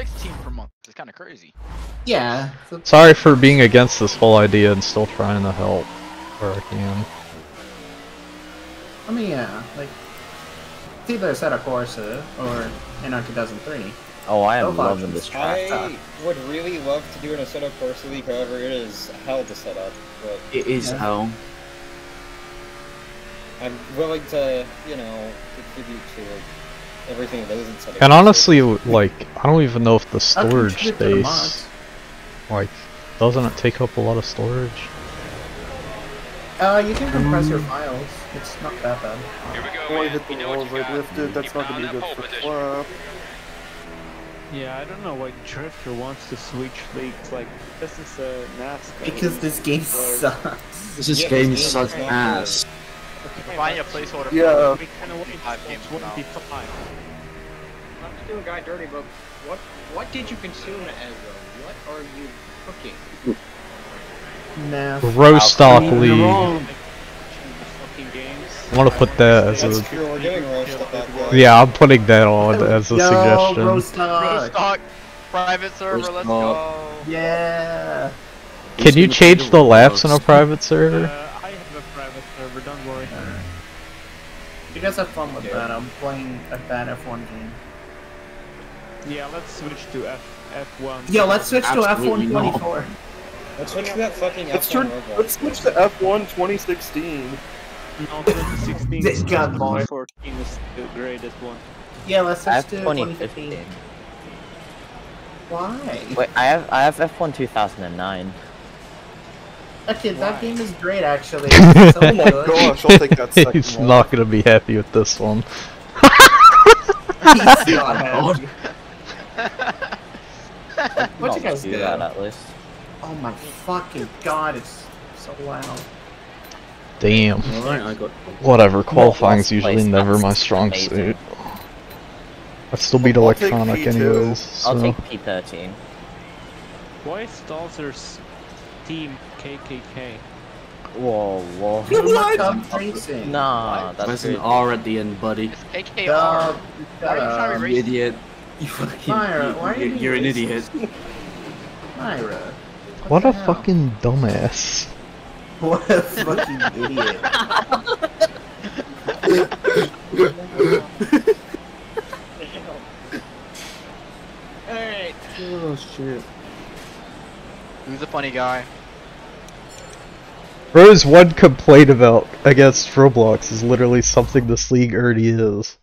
16 per month. It's kind of crazy. Yeah. So Sorry for being against this whole idea and still trying to help where I can. I mean, yeah, like it's either Assetto Corsa or NR 2003. Oh, I am loving options. this track. I would really love to do an Assetto Corsa League, however, it is hell to set up. But It is Yeah. hell. I'm willing to, you know, contribute to everything that isn't set up. And honestly, like, I don't even know if the storage contribute the space, like, doesn't it take up a lot of storage? Uh, you can compress your Mm. files. It's not that bad. Here we go, Only hit the You walls you I got. lifted. That's not gonna be good for position. flap. Yeah, I don't know why Drifter wants to switch leagues. Like, this is a NASCAR. Because this game sucks. This is Yeah, game this sucks game is not ass. Okay, Find a placeholder. Yeah. We kind of wait Five until games from now. 25. Not to do a guy dirty, but what what did you consume, Ezra? What are you cooking? Nah. Rostock You're League. wrong. Fucking games. I want to put that as a. true, we're doing roast up that way. Yeah, I'm putting that on as a Yo, suggestion. Rostock. Rostock, private server, let's go. Yeah. Can you change the laps in a private server? Uh, You guys have fun with that. I'm playing a bad F1 game. Yeah, let's switch to F F1. Yo, let's switch to F1 not. 24. Let's switch to that fucking Let's F1 turn. Roblox. Let's switch to F1 2016. No, 2016 This got more. 2014 is the greatest one. Yeah, let's switch I have to 2015. 2015. Why? Wait, I have I have F1 2009. Okay, that Why? game is great actually. It's so Oh my good. gosh, I'll take that second He's one. not gonna be happy with this one. He's not happy. What Not you guys do do? that at least. Oh my fucking god, it's so loud. Damn. Alright, I got. Whatever, qualifying's last usually place, never that's my strong amazing. suit. I still beat I'll electronic P2. anyways, I'll take P13. Why is Stalzer's team KKK? Whoa, whoa. What? Come racing. Nah, that's There's an good. R at the end, buddy. KKR. Dub, Why are you trying to be You racist? idiot. You fucking. Myra, why are you you're, you're an idiot. Myra. What the a fucking dumbass. What a fucking idiot. Alright. Oh shit. Who's the funny guy? Rose one complaint about against Roblox is literally something this league already is.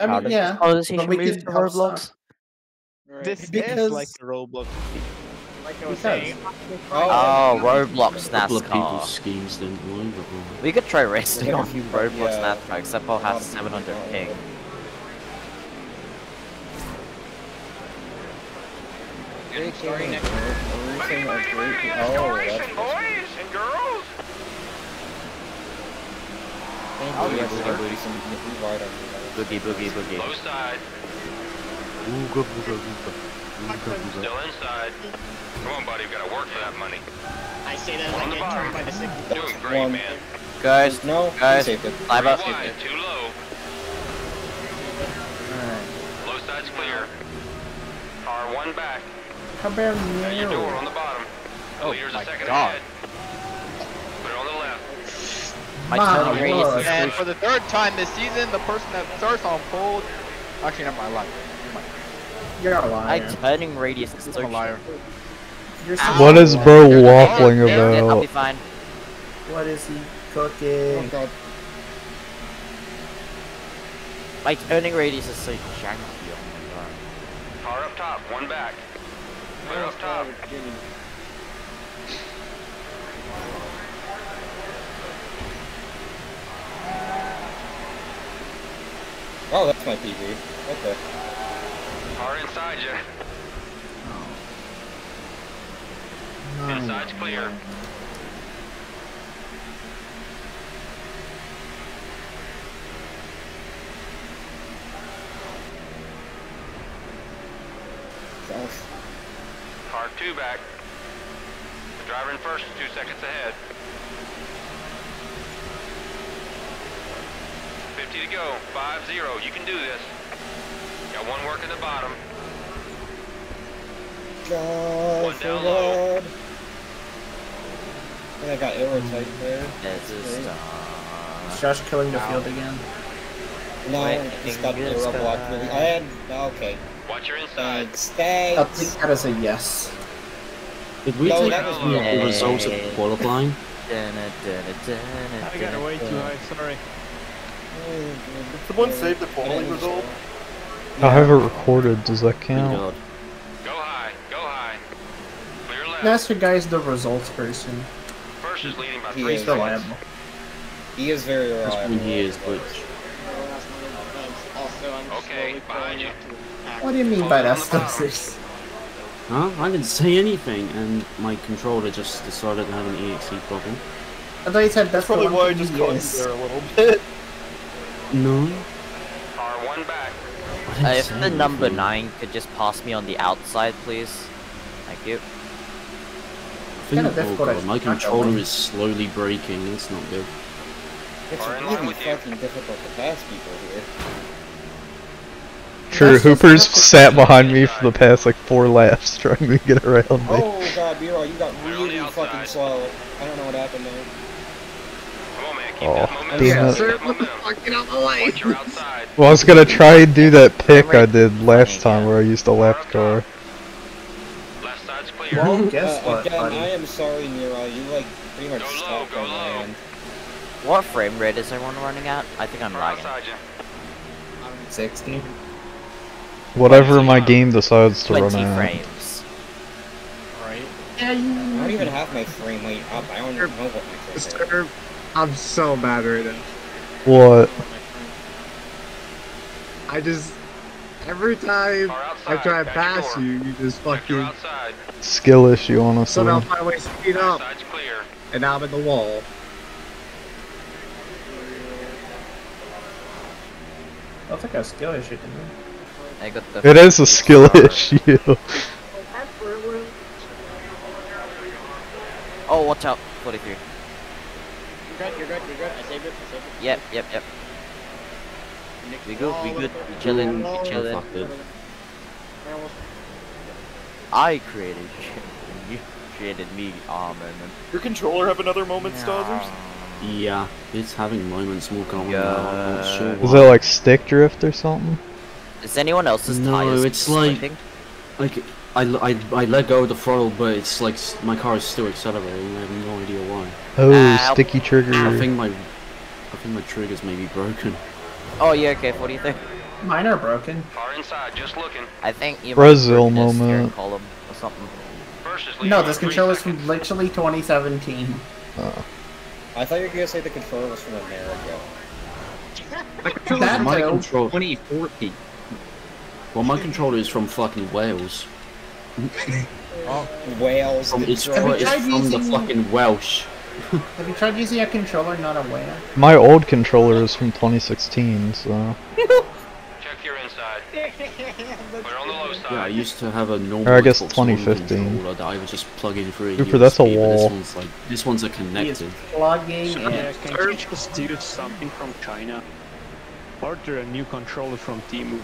I mean, yeah. How does he move to Roblox? some. This Because- is like Roblox. Like I was Because- saying. Oh, oh Roblox A couple of people's schemes didn't work. but- We could try racing on Yeah. Roblox NASCAR, except Paul has 700 ping. Starting next Racing like great- Oh, that's boys and girls. Thank you, that's like racing. You ride on me. Boogie, boogie, boogie. Low side. Ooga booga booga. Ooga booga. Still inside. Come on, buddy. We gotta work for that money. I say that as On I the get bottom. turned by the six. Doing great, One. man. Guys, No, guys, you saved up. Too low. Alright. Low side's clear. Car one back. How about Got your door on the bottom. Oh Clear's my a second God. ahead. Put it on the left. My My turning radius is And for the third time this season, the person that starts on pole. Actually, not mind. I lied. You're a My liar. turning radius is so I'm a liar. You're What is bro liar. waffling Yeah, I'll about? be fine. What is he Oh cooking? god. My turning radius is so janky. Oh my god. Car up top, one back. Clear up top. Oh, that's my PV. Okay. Car inside you. Inside's clear. Gosh. Car two back. The driver in first, two seconds ahead. 50 to go. 5-0. You can do this. Got one working the bottom. God, One for down low. God. I think I got aerotype there. This is Okay. Is uh, Josh killing the field again? No, Wait, I just got fingers aero block crossed. moving. I had. Okay. Watch your inside. Thanks. I'll Thanks. take that as a yes. Did we No, take that was the me. results of qualifying? I got way too high, sorry. Someone saved the polling result. I have it recorded. Does that count? Go high. Go high. Clear left. That's your guys the results person. First is leading by He three is. Reliable. He is very That's reliable. when he is, but Okay, behind you. Up to attack. What do you mean by that, Close on the bottom. Stosers? huh? I didn't say anything, and my controller just decided to have an EXE problem. I thought you said that's That's probably why I just thing caught you yes. there a little bit. No. R1 back. I didn't Uh, if say the number 9 could just pass me on the outside, please. Thank you. I think, kinda oh difficult God, my controller is slowly breaking. It's not good. It's Are in line really fucking difficult to pass people here. True, That's Hooper's sat behind me for the past like four laps trying to get around me. Oh god, Biro, you got We're on the really fucking slow. I don't know what happened there. Come on, man. Keep Oh, that momentum. damn Keep it. that momentum. Get out the way! Watch your outside. Well, I was gonna try and do that pick I did last time where I used a left car. Left side's clear. Well, guess Uh, what, again, buddy? I am sorry, Nero. You like pretty much Go low, stopped go on my low. end. What frame rate is everyone running at? I think I'm We're lagging. outside 60. Whatever my game decides to run 20 at. frames. Right? I don't even have my frame rate up. I don't even know what my frame rate is. I'm so bad right now. What? I just every time Car I try to pass you, you just Back your fucking outside. Skill issue, honestly. somehow find a way to speed Left up, clear. and now I'm in the wall. That's like a skill issue to me. I got the. It is a skill issue. Oh, watch out. 43. You're good, you're good, you're good. I saved it, I saved it. Yep, yep, yep. Nick We good, we good. We the- chilling, we all over chilling. Fuck. I created shit. You created me, oh man. Your controller have another moment, Stozzers? Yeah, it's having moments walking on Yeah. now. I'm not sure Is it like stick drift or something? Is anyone else's No, tires it's like- slipping? Like, I, I, I let go of the throttle, but it's like my car is still accelerating. I have no idea why. Oh, Ow. sticky trigger. I think my, I think my triggers may be broken. Oh, yeah, okay, what do you think? Mine are broken. Car inside. Just looking. I think you Brazil might have broken moment. column or something. First is leading No, this controller controller's seconds. from literally 2017. Uh. I thought you were gonna say the controller was from America. My controller That my control, 2014. Well, my controller is from fucking Wales. Oh, Wales. From, it's controller. from, it's from the fucking Welsh. Have you tried using a controller not aware? My old controller is from 2016, so. Check your inside. We're on the low side. Yeah, I used to have a normal. Or I guess 2015. controller that I would just plug in through a Cooper, that's a wall. This one's like this one's a He uh, is connected. plugging Yeah, in. can you just use something from China? Order a new controller from Temu.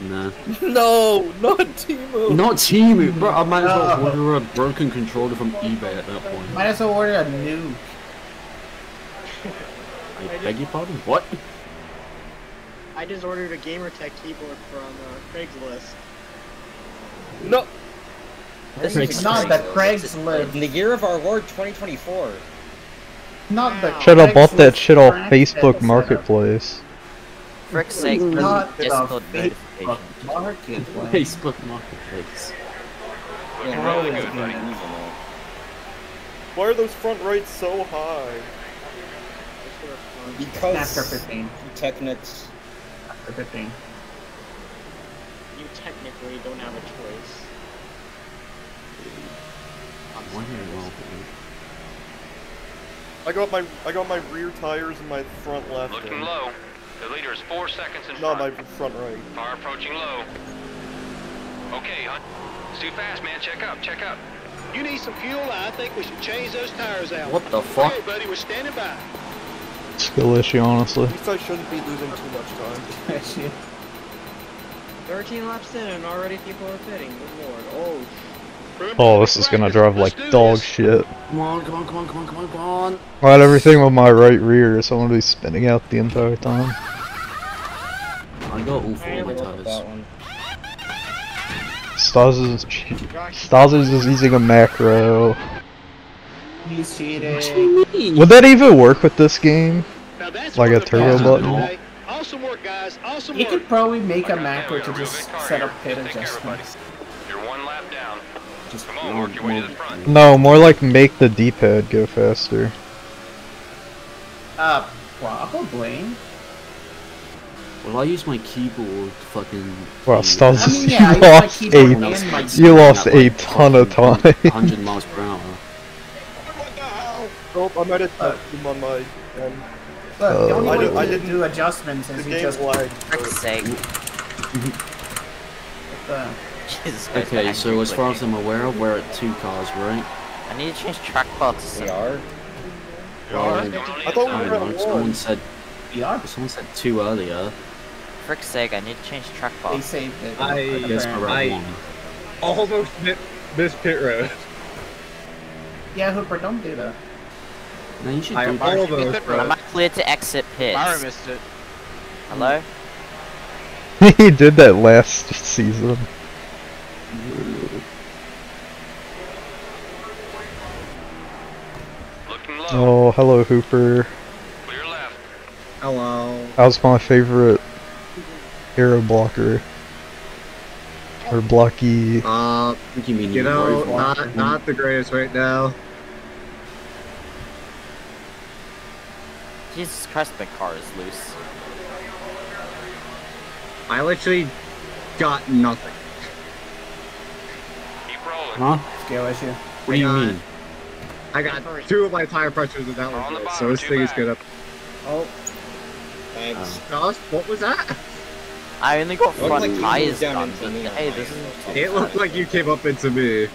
Nah, No, not Temu. not Temu, bro. I might as well order a broken controller from eBay at that point. Might as well order a new. I beg your pardon. What? I just ordered a GamerTech keyboard from uh, Craigslist. No. This Where is is Not it? the Craigslist. In the year of our Lord 2024. Not the. Should have bought that shit off brand Facebook setup. Marketplace. Frick's sake, mm-hmm. Not the Discord Facebook notification. Marketplace. Facebook Marketplace. Yeah, really good, one's buddy. Why are those front rights so high? Because NASCAR 15. Technics. NASCAR 15. You technically don't have a choice. Why are you laughing? I got my I got my rear tires and my front left. Looking in. low. The leader is four seconds in No, my front. front right. Car approaching low. Okay, Hunt. It's too fast, man. Check up. Check up. You need some fuel? I think we should change those tires out. What the fuck? Okay, buddy, we're standing by. Skill issue, honestly. At least I shouldn't be losing too much time. 13 laps in and already people are pitting. Good lord. Oh, Oh, this is gonna drive like dog shit. Come on, come on, come on, come on, come on, come on. Alright, everything with my right rear, so I'm gonna be spinning out the entire time. I got all four of my that tires. one. Stas is Stas is using a macro. He's cheating. Would that even work with this game? Like a turbo button? Awesome work, guys. Awesome You work. could probably make a macro to just set up here. pit Take care, everybody. adjustments. Just Come on, work your way to the front. No, more like make the D-pad go faster. Uh, probably. Well, I use my keyboard fucking. Wow, thing. Stas, I mean, you yeah, I use my lost keyboard a and my you lost a like, ton of time. 100 miles per hour. Oh, I might have touched him on my end. Look, the Uh, only I way did- I to didn't- do adjustments The is you just lagged. Frick's sake. Jesus Okay, so angry as far as. I'm aware of, we're at two cars, right? I need to change track bar to We some. are. Well, um, I thought we were don't at Someone one. said we are. someone said two earlier. Frick's sake, I need to change track bar. They saved it. I- Yes, we're at I- one. Almost missed, missed pit road. Yeah, Hooper, don't do that. No, you should I do Byron, that. you missed almost, it, bro. bro. Am I clear to exit pits? Byron missed it. Hello? he did that last season. Oh, hello Hooper. Clear left. Hello. That was my favorite arrow blocker. Or blocky. Uh, you mean you know, not not the greatest right now. Jesus Christ, my car is loose. I literally got nothing. Keep rolling. Huh? Skill issue. What do you Hang mean? I got two of my tire pressures and that On was the bottom, So this two thing is good up. Oh. Thanks. Um, Gosh, what was that? I only got Looked front like tires down done, into but me hey, this is It looked like you came up into me. Yeah.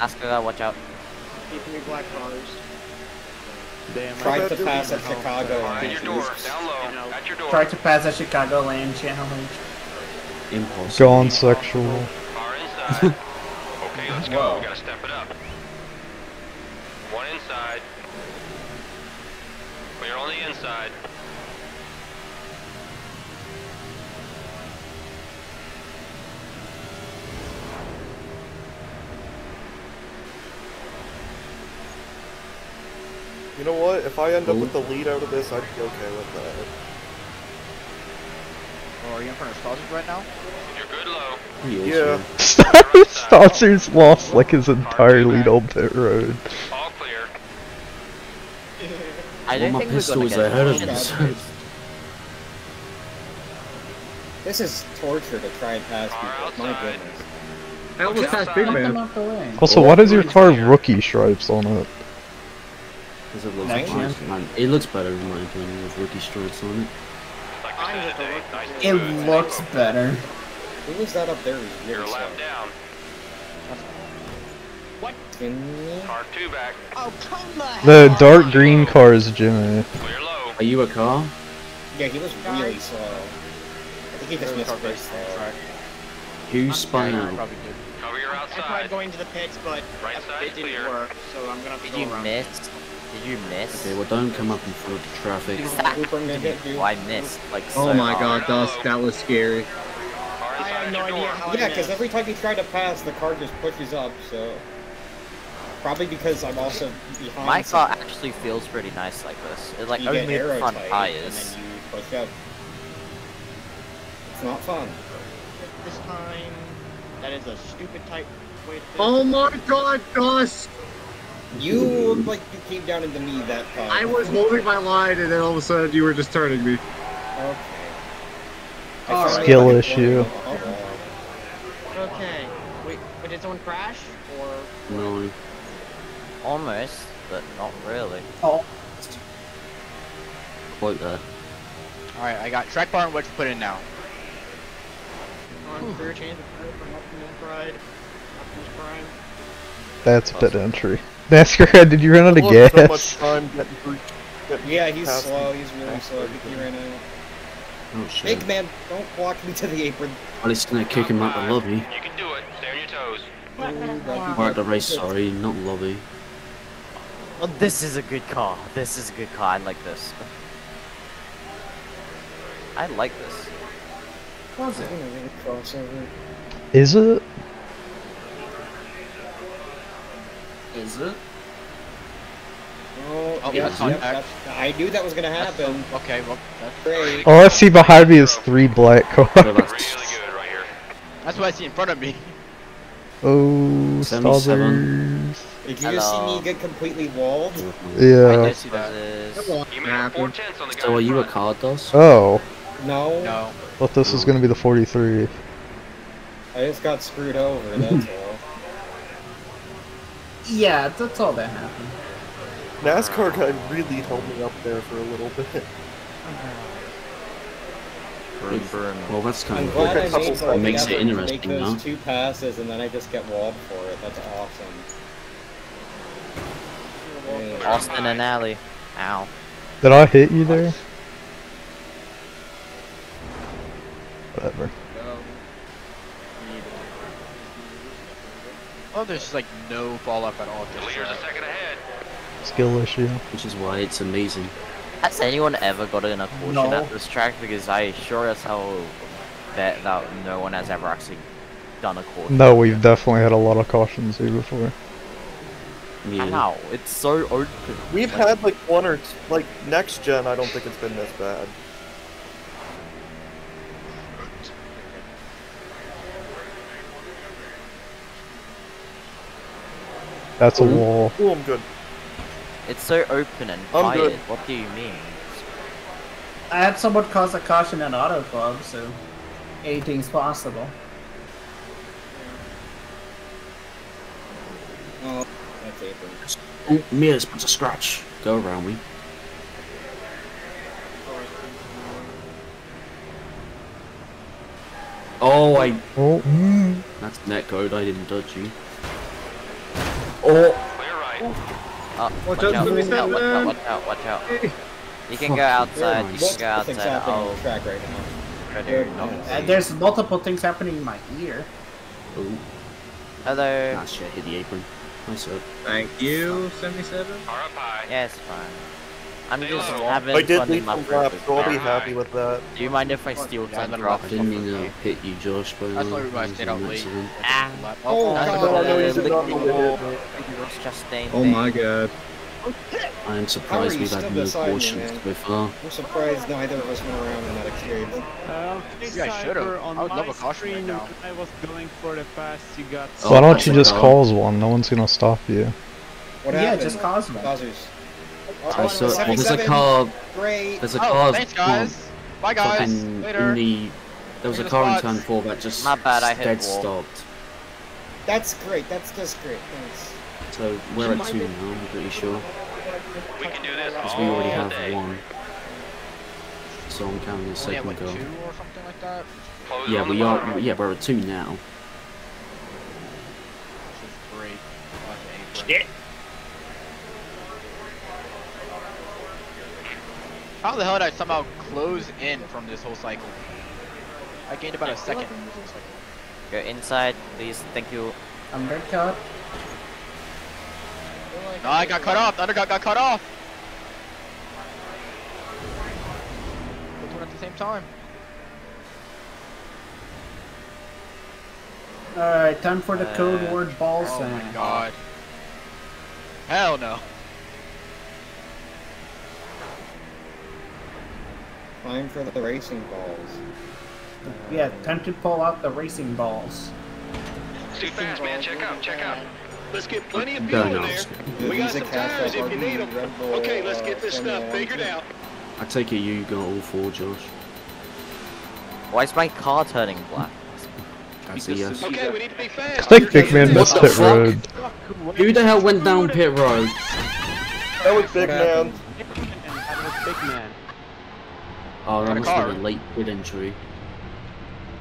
Ask her, watch out. keeping me black cars. Damn, Tried to to pass at. Chicago. Behind your door. Down low. At your door. Try to pass a Chicagoland challenge. Impossible. Gone sexual. Car inside. okay, let's go. We gotta step it up. One inside. Clear on the inside. You know what? If I end up with the lead out of this, I'd be okay with that. Oh, are you in front of Stosses right now? You're good low. He is, Yeah. Stossers lost like his entire lead on pit road. All clear. I Well, don't my think we're pistol gonna is get ahead of cautions. us. This is torture to try and pass people. My goodness. I almost passed Big Man. out the way. Also, why does your car have rookie stripes on it? Because it looks Next nice. Man, It looks better in my opinion with rookie stripes on it. Like we I'm said with the today. look Nice of and It looks better. Who was that up there? who's You're Really a lap down. Skinny? Car two back. Oh, come the The dark green car is Jimmy. Are you a car? Yeah, he was really slow. I think he just missed first slow. Who's spying? Probably did. Cover your I tried outside. going to the pits, but Right side it didn't clear. work, so I'm gonna have to Did go you around. miss? Did you miss? Okay, well don't come up in front of the traffic. Exactly. Cooper gonna hit you. Oh, I missed. Like Oh so my hard. god, Dust, that was scary. I have no idea how Yeah, because every time you try to pass, the car just pushes up, so... Probably because I'm also behind My car someone. actually feels pretty nice like this. It like you only get the front tires. and then you push up. It's not fun. This time, that is a stupid type way to Oh my god, Dust! You look like you came down into me that time. I was holding my line and then all of a sudden you were just turning me. Okay. I Alright. Skill got issue. Okay. Wait, wait, did someone crash? Or No. Almost, but not really. Oh, Quite there. Alright, I got track bar and wedge put in now. Hmm. on career change of from Optimus Pride, Optimus Prime? That's pit entry. NASCAR, did you run out of Look, so much gas? time getting through. getting Yeah, he's slow. He's really slow. I think he ran out. Oh shit. Big man, don't walk me to the apron. Well, it's gonna kick him out the lobby. You can do it. Stay on your toes. Or at the race, sorry, not lobby. Well, this is a good car. This is a good car. I like this. I like this. Was it? Is it? Is it? Oh, Oh, yep, that's yep, I knew that was gonna happen. Okay, well, that's Great. All I see behind me is three black Yeah, cars. Really good right here. that's what I see in front of me. Oh, 77. Did you just see me get completely walled? Yeah. guess he does this. You made a on the guy. So are you a front. car DOS? Oh, No, No. thought this was gonna be the 43. I just got screwed over, that's all. Yeah, that's all that happened. NASCAR guy really held me up there for a little bit. Well, that's kind I'm of glad I made like, Makes it effort to interesting, make those no? two passes and then I just get walled for it. That's awesome. Mm, Austin and Alley. Ow. Did I hit you there? Whatever. Oh, there's just like no fall off at all. The Just, leader's uh, a second ahead. Skill issue. Which is why it's amazing. Has anyone ever gotten a caution No. at this track? Because I sure as hell bet that no one has ever actually done a caution. No, we've definitely had a lot of cautions here before. Yeah. How? It's so open. We've Like, had like one or t- like next gen. I don't think it's been this bad. That's a wall. Oh, I'm good. It's so open and I'm quiet. good. What do you mean? I had someone cause a caution at Auto Club, so anything's possible. Oh, that's apron. Oh, Mia's put a scratch. Go around me. Oh, I. Oh, That's net code. I didn't dodge you. Oh, Clear right. Oh, watch, out, out, watch out, watch out, watch out, watch out. You can go outside, you What's can go outside. Oh, track right now? try Good to not news. Uh, there's multiple things happening in my ear. oh. Hello. Ah, shit. Hit the apron. Nice up. Thank you, 77. Car up. Yeah, it's fine. I'm just having I did fun in leave my some laps, purpose. so I'll be happy with that. Do you mind if I steal Yeah, some let drop her Didn't mean to hit you, Josh, but That's uh, why we might it stayed out late. Ah. Oh, that's God. No, no, you did not mean to hit me. It's just staying Oh there. my god. I am surprised we've had no beside me, cautions man? so far. I'm surprised neither of us went around in that exchange. Uh, Yeah, I should've. I would love my a caution right now. I was going for the pass, you got. Oh, why don't you just cause one? No one's gonna stop you. What yeah, happened? just cause one. Buzzers. Oh, I saw, well, there's a 77. car. Great. There's a Oh, car. thanks guys. Bye guys. Later. in the. There was In a the car in turn four that just My bad, I hit dead wall. stopped. That's great. That's just great. Thanks. So we're at two now. I'm pretty sure We can do this because we already all have day. one. So I'm counting a Only have second like two or something like that. Close Yeah, we are. bottom. Yeah, we're at two now. Which is great. Fucking apron. How the hell did I somehow close in from this whole cycle? I gained about a second from this whole cycle. Go inside, please. Thank you. Undercut. No, I got cut off. The undercut got cut off. Both went at the same time. Alright, time for the code Uh, word ball Oh my god. Hell no. Time for the racing balls. Yeah, time to pull out the racing balls. Too fast, man. Check out. Check out. Let's get plenty of No, fuel no. in there. We got some tires if you need them. Okay, let's get this stuff figured out. I take it you got all four, Josh. Why is my car turning black? That's a yes. Okay, we need to be fast. I think Big Man What missed the pit fuck? road. Who the hell went down pit road? That was big man. Oh, that Got a must have been car. a late pit entry.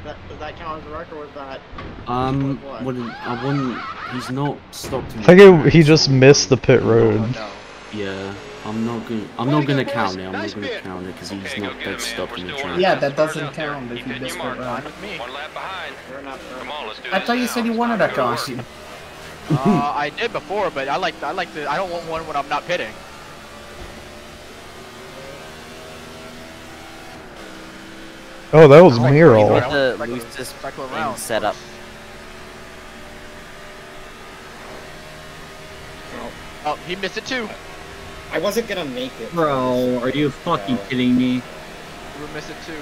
That, does that count as a record or was that? Um, What? wouldn't I wouldn't? He's not stopped. In I think it, he just missed the pit road. Oh, Yeah, I'm not gonna. I'm not gonna count it. I'm not gonna count it because he's not dead stuck in the track. Yeah, that doesn't count if you miss pit road. One lap behind. Come on, let's do I thought you said you wanted a caution. uh, I did before, but I like I like to. I don't want one when I'm not pitting. Oh, that was I like Miro. Miro. With the Regular- loosest regular thing set up. Oh, he missed it too. I wasn't gonna make it. Bro, are you fucking No. kidding me? You would miss it too.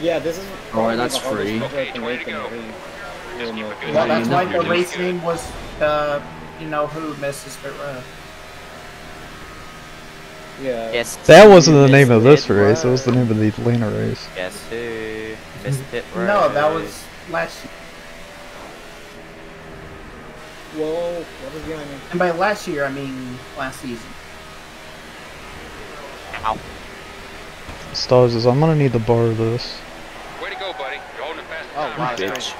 Yeah, this is. Alright, probably that's free. pit road to Okay, way to go. league. Just keep Real it milk. good. Well, Yeah, that's you why the you're race name was, uh, you know who misses pit road. Yeah. Yes. That wasn't the name of this pit race. It was the name of the Atlanta race. Guess who? Missed mm-hmm. pit road. No, that was last year. Whoa, what was behind me? And by last year, I mean last season. Ow. Stars is. I'm gonna need to borrow this. Way to go, buddy. You're holding fast. Oh wow, Bitch. crazy.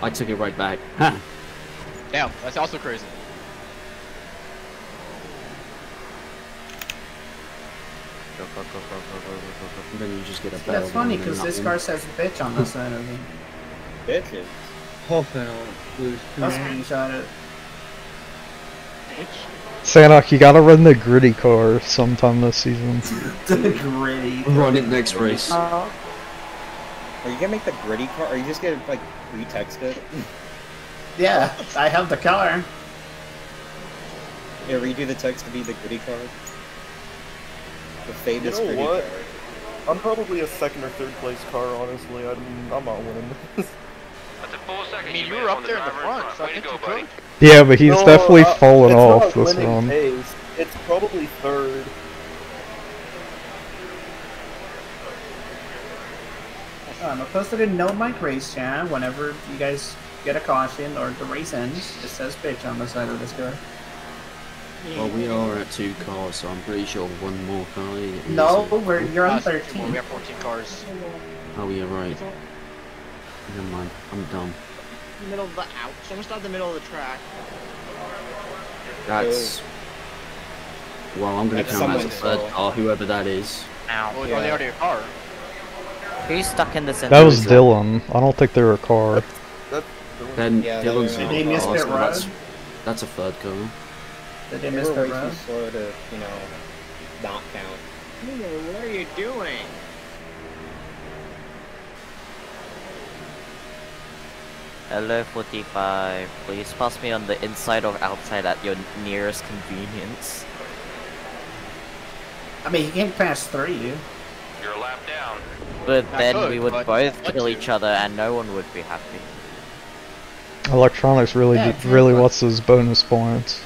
I took it right back. Ha! Damn, that's also crazy. go, go, go, go, go, go, go, go. And then you just get a battle. That's funny because this car says bitch on the side of it. Bitches. Hoping I'll screenshot it. Bitch. Sanok, you gotta run the gritty car sometime this season. the gritty. Run it next race. Uh, are you gonna make the gritty car? Are you just gonna like retext it? yeah, I have the car. Yeah, redo the text to be the gritty car. The famous You know gritty what? car. I'm probably a second or third place car, honestly. I'm, I'm not winning this. That's a full second. I mean, you were up there in the front, front. so I think you buddy. could. Yeah, but he's No, definitely uh, fallen it's off not this winning one. pace. It's probably third. Um, I posted a no mic race chat whenever you guys get a caution or the race ends. It says bitch on the side of this car. Well, we are at two cars, so I'm pretty sure one more car. is- No, we're you're on Uh, well, 13. we have 14 cars. Oh, yeah, right. Never mind. I'm dumb. The middle of the out. Someone start the middle of the track. That's. Well, I'm gonna That's count as a third fault. car, whoever that is. Ow. Well, Yeah. are they already a car? Who's stuck in the center? That was of Dylan. I don't think they were a car. That's Then Yeah, Dylan's they- in They missed car, it, so that's, that's a third car. Did they They miss were the way too slow to, you know, not count. Ooh, what are you doing? Hello, 45. Please pass me on the inside or outside at your nearest convenience. I mean, he can't pass through You. You're a lap down. But I then could, we would both kill to. each other and no one would be happy. Electronics really, Yeah, d- really exactly. wants those bonus points.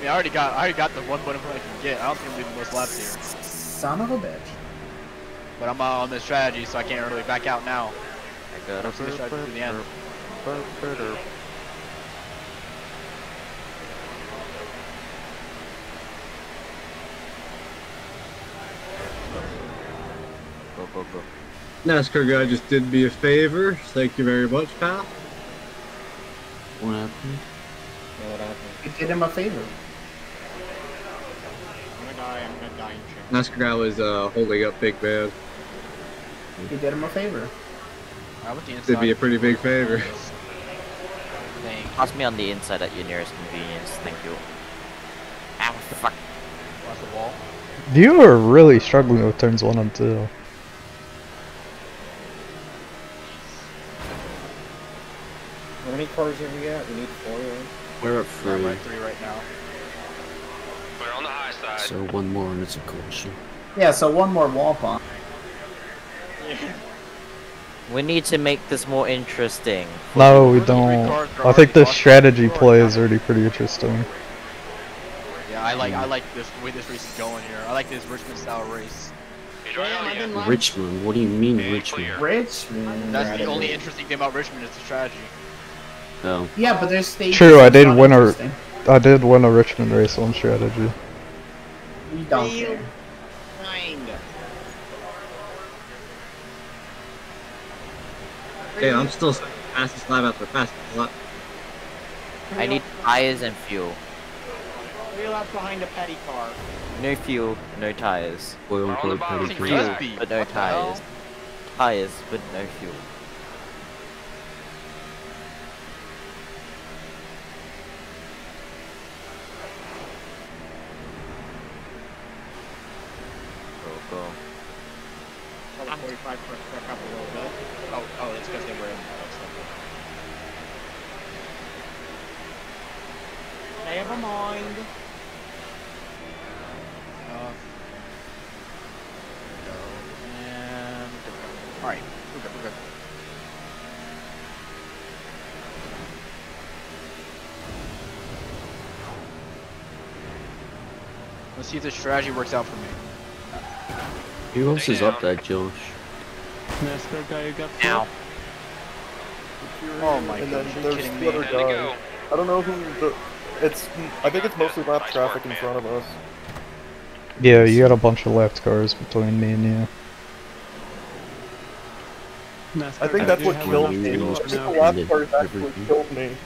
I mean, I already got, I already got the one bonus I can get. I don't think I'm leaving most laps here. Son of a bitch. But I'm uh, on this strategy, so I can't really back out now. I got I'm gonna try to the end. Go, go, go. NASCAR guy just did me a favor. Thank you very much, pal. What happened? You what happened? You did him a favor. I'm gonna die. I'm gonna die. NASCAR guy was uh, holding up Big Man. You did him a favor. I would the inside. Did me a pretty big favor. Thank you. Pass me on the inside at your nearest convenience, thank you. Ow, fuck. Watch the wall. You are really struggling with turns one and two. How many cars have we got? We need four, right? We're at I'm three, at three right now. We're on the high side. so one more and it's a caution. Yeah, so one more wall pump. We need to make this more interesting. No, we don't. I think already the strategy play is already pretty interesting. Yeah, I like, I like this the way this race is going here. I like this Richmond style race. He's right Damn, I've you. been. Richmond? What do you mean And Richmond? clear. Richmond. That's the only interesting thing about Richmond is the strategy. Oh. Yeah, but there's stages. True, I did win a- interesting. I did win a Richmond race on strategy. You don't Real care. Kind. Hey, I'm still fastest lap after fastest lap. I need tires and fuel. Three laps behind a petty car. No fuel, no tires. Quote We're on the unquote petty car. Fuel, but no What the hell? tires. Tires, but no fuel. Go, go. Saw the 45 for a a little bit. Oh, oh, it's because they were in. the that's Never mind. Uh, go and all right, we're good. We're good. Let's see if this strategy works out for me. Who else is up there, Josh? NASCAR guy you got Ow. Oh my and gosh, then there's kidding two me. other Time to go. I don't know who the. It's. I think it's mostly lap Nice traffic work, in front of us. Yeah, you got a bunch of left cars between me and you. NASCAR I think that's what killed me. fuel I or think the lap cars actually killed me.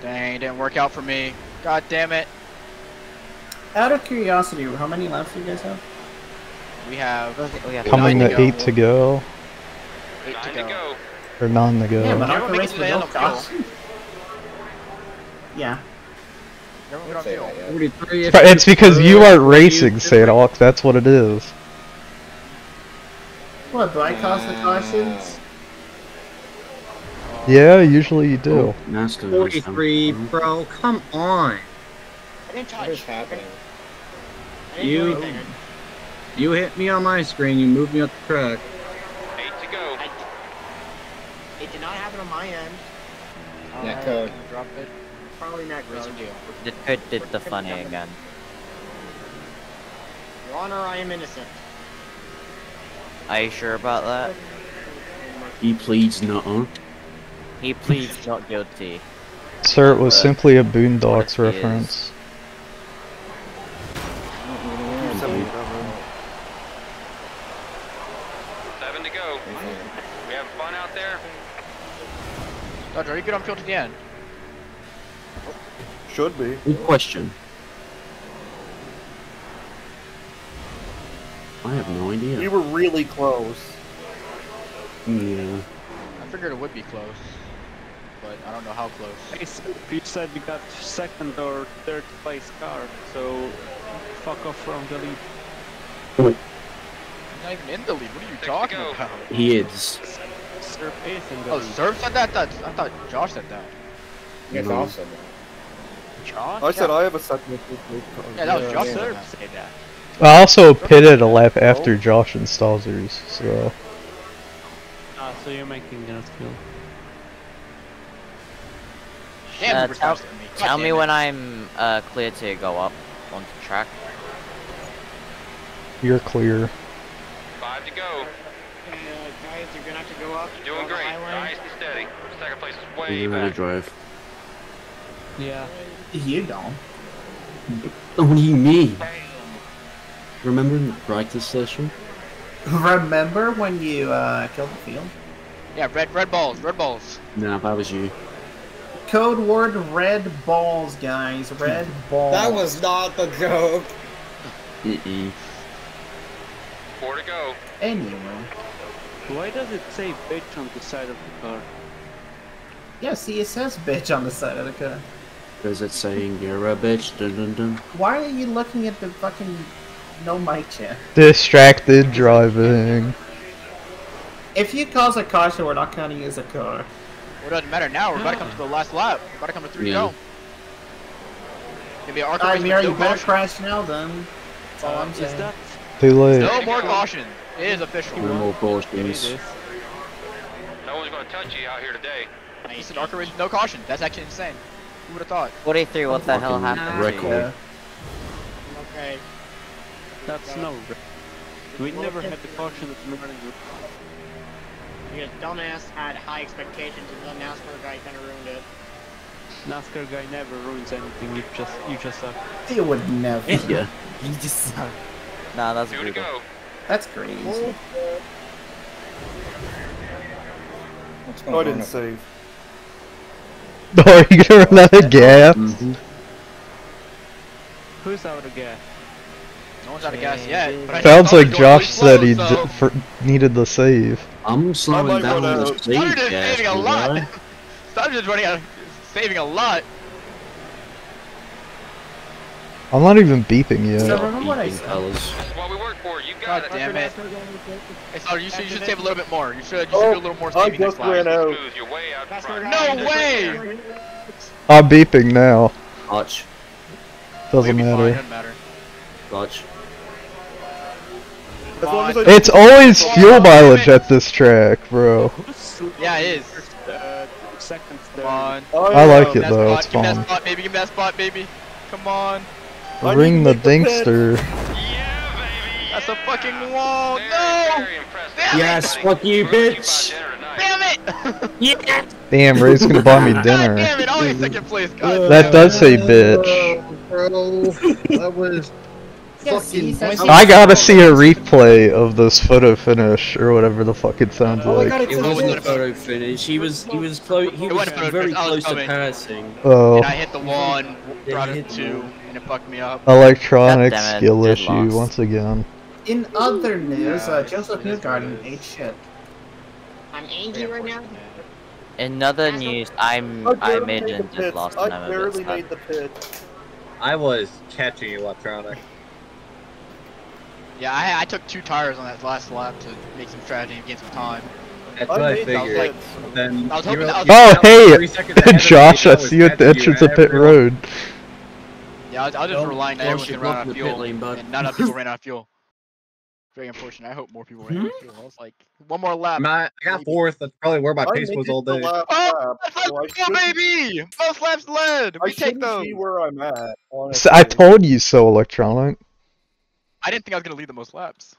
Dang, didn't work out for me. God damn it. Out of curiosity, how many laps do you guys have? We have We have Coming nine to to eight to go, eight to Nine to go. go. or nine to go. Yeah, but Never aren't make race with the no end of fuel. caution? Yeah. Everyone get on fuel. 43 But It's because you aren't racing, Sadok. That's what it is. What, do I cause the cautions? Uh, yeah, usually you do. Oh, NASCAR. 43, bro. Come on. I didn't touch. What is happening? I didn't You- do anything. You hit me on my screen. You moved me up the track. Eight to go. I, it did not happen on my end. Net Alright, code. Drop it. Probably not Raise code. your deal. The code did the funny again. Your Honor, I am innocent. Are you sure about that? He pleads nuh He pleads not guilty. Sir, it was Uh, simply a Boondocks if is? reference. Seven to go. We having fun out there? Dodger, are you good on fuel to the end? Should be. Good question. I have no idea. We were really close. Yeah. I figured it would be close, but I don't know how close. Hey, Sip, you said you got second or third place car, so fuck off from the lead. He's not even in the lead. What are you Six talking about? He is. Surf is in Oh, lead. Said that? That I thought Josh said that. It's No. awesome. Josh? I said I have a second or third place car. Yeah, that was Josh. said Surf that. say that. I also pitted a lap after Josh and Stalzers, so Ah, so you're making enough fuel. Damn, Uh, tell me. Tell me when I'm uh, clear to go up on the track. you're clear. Five to go. Guys, you're gonna have to go up. You're doing go great. highway. Nice and steady. Second place is way You know back. drive. Yeah. You don't. What do you mean? Remember in the practice session? Remember when you uh, killed the field? Yeah, red red balls, red balls. Nah, that was you. Code word red balls, guys. Red balls. That was not the joke. Uh-uh. Four to go. Anyway. Why does it say bitch on the side of the car? Yeah, see, it says bitch on the side of the car. Is it saying you're a bitch? Dun dun dun. Why are you looking at the fucking no mic chat? Distracted driving. If you cause a caution, we're not counting you as a car. Well, it doesn't matter now. We're about to come to the last lap. We're about to come to three Yeah. to go. Gonna be an arc Alright, Mira, you better caution. crash now then. That's all uh, I'm saying. that Too late. No more caution. It is official. No more it portions. is? No one's gonna touch you out here today. It's an arc race no caution. That's actually insane. Who would have thought? 43, what the hell happened? to you? Record. Okay. That's no. We never had the caution at the running group. Because dumbass had high expectations and the NASCAR guy kind of ruined it. NASCAR guy never ruins anything. You just you just suck. You would never. Yeah. You just suck. Nah, that's Two to brutal. go. That's crazy. What's No, I didn't save. Oh, are you gonna run out of gas? Mm-hmm. Who's out of gas? No one's out of gas yet. But Sounds like Josh said he really slow, d- for needed the save. I'm slowing down run the out. speed gas, saving a lot. know? Running out, saving a lot. I'm not even beeping yet. So remember what I Beeping said? fellas. This is what we work for. You God got it. damn it. Hey, Summer, you should, you should save a little bit more. You should, you should Oh, do a little more I saving next just ran lap. out. Smooth your way out front. No way! I'm beeping now. Clutch. Doesn't We'll be fine, matter. Doesn't matter. Clutch. As long as I It's always fuel mileage at this track, bro. Yeah, it is. Uh, seconds Come on. Oh, I like it Give me that though, spot, it's give me that fun. spot, baby. Give me that spot, baby. Come on. I Ring the to make the pit. dingster. Yeah, baby. That's a fucking wall. Very, No! very. Damn Yes, it. fuck you, Brought to by bitch. Damn it! Damn, Ray's gonna buy me God dinner. damn it! Always second place. God. That does say bitch. Bro, that was fucking. I gotta see a replay of this photo finish or whatever the fuck it sounds Oh my god, like. it's It in wasn't a photo finish. He was he was close. He was wasn't a photo very I was oh, close to passing. Oh, And I hit the wall and brought you it hit two, wall. And it fucked me up. electronic it, skill issue lost. once again. In other news, Yeah, uh, Josef Newgarden ate shit. I'm angry right now. In other news, I'm I I made made it the did lost I and I'm a bit barely sad. made the pit. I was catching electronic. Yeah, I, I took two tires on that last lap to make some strategy and gain some time. That's I what I made the figured. pits. then I was you hoping were- was- Oh, hey, three seconds ahead of me, Josh, I see you at the entrance of Pit everyone- Road. Yeah, I was, I was just Don't relying that force everyone's your gonna out of in the pit fuel, lane, bud. and not enough people ran out of fuel. Very unfortunate. I hope more people ran out of hmm? fuel. I was like, one more lap. My, I got fourth. That's probably where my I pace was all day. last Oh, lap, let's I baby! Both laps led. I We take those. be where I'm at. S- Honestly. I told you so, electronic. I didn't think I was gonna lead the most laps.